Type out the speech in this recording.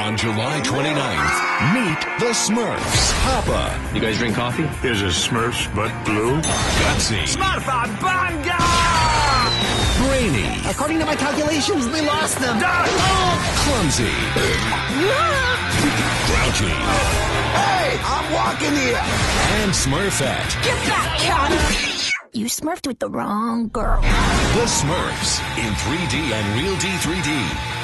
On July 29th, meet the Smurfs. Papa, You guys drink coffee? Is a Smurf's butt blue? Gutsy, Smurfa Banga! Brainy, According to my calculations, we lost them. Clumsy, Grouchy, Hey, I'm walking here. and Smurfette. Get back, cunt! You smurfed with the wrong girl. The Smurfs in 3D and RealD 3D.